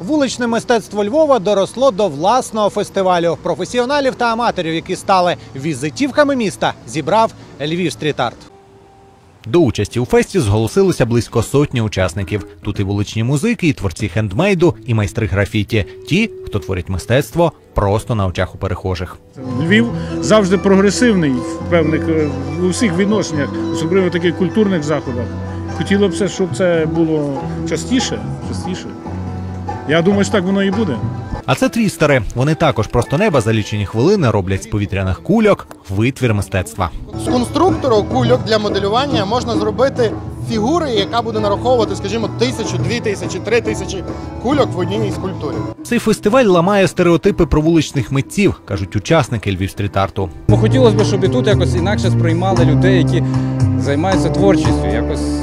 Вуличне мистецтво Львова доросло до власного фестивалю. Професіоналів та аматорів, які стали візитівками міста, зібрав Львів стріт-арт. До участі у фесті зголосилося близько сотні учасників. Тут і вуличні музики, і творці хендмейду, і майстри графіті. Ті, хто творить мистецтво просто на очах у перехожих. Львів завжди прогресивний в певних е, у всіх відношеннях, особливо в таких культурних заходах. Хотіло б, все, щоб це було частіше. частіше. Я думаю, що так воно і буде. А це трістери. Вони також просто неба за лічені хвилини роблять з повітряних кульок витвір мистецтва. З конструктору кульок для моделювання можна зробити фігури, яка буде нараховувати, скажімо, тисячу, дві тисячі, три тисячі кульок в одній скульптурі. Цей фестиваль ламає стереотипи про вуличних митців, кажуть учасники Львів стріт-арту. Хотілося б, щоб і тут якось інакше сприймали людей, які займаються творчістю, якось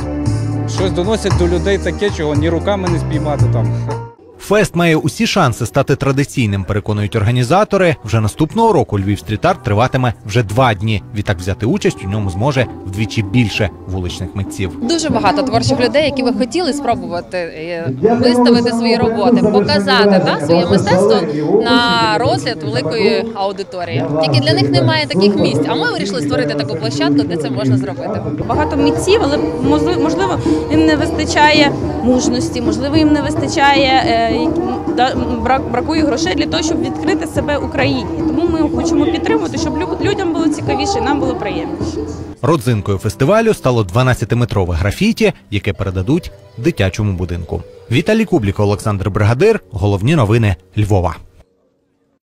щось доносять до людей таке, чого ні руками не спіймати там. Фест має усі шанси стати традиційним, переконують організатори. Вже наступного року Львів стріт-арт триватиме вже два дні. Відтак взяти участь у ньому зможе вдвічі більше вуличних митців. Дуже багато творчих людей, які би хотіли спробувати е, виставити свої роботи, показати да, своє мистецтво на розгляд великої аудиторії. Тільки для них немає таких місць. А ми вирішили створити таку площадку, де це можна зробити. багато митців, але можливо, їм не вистачає мужності, можливо, їм не вистачає е, да, брак, бракує грошей для того, щоб відкрити себе Україні. Тому ми хочемо підтримувати, щоб лю- людям було цікавіше, нам було приємніше. Родзинкою фестивалю стало 12-метрове графіті, яке передадуть дитячому будинку. Віталій Кублік, Олександр Бригадир. Головні новини Львова.